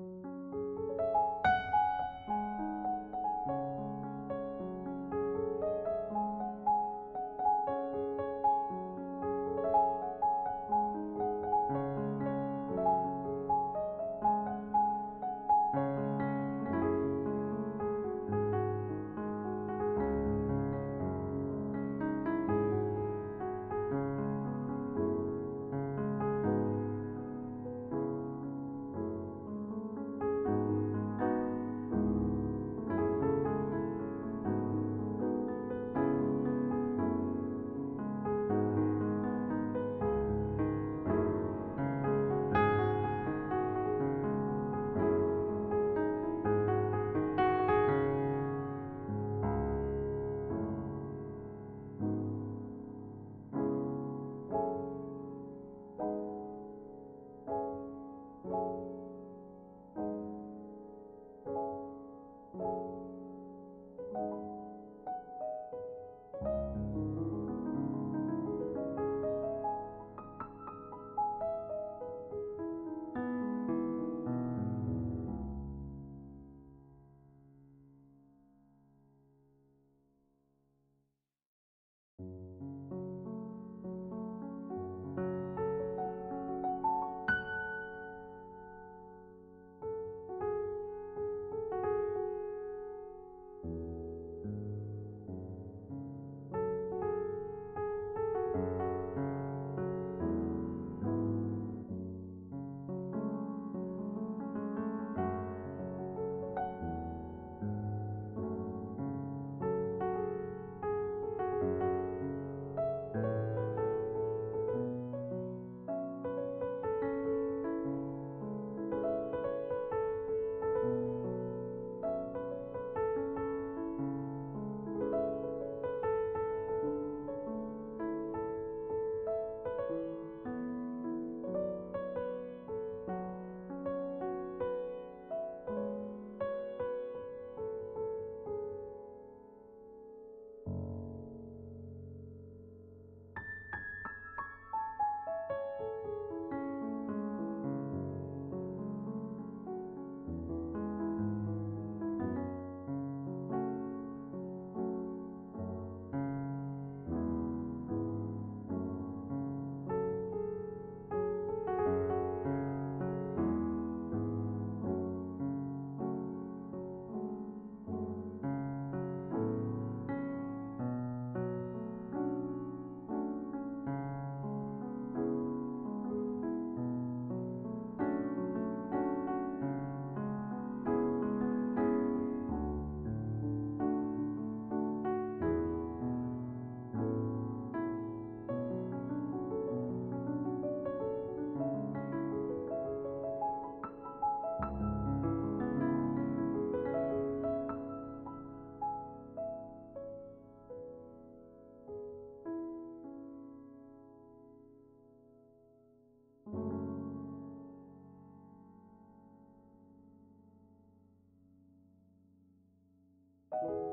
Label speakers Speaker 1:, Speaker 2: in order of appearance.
Speaker 1: you you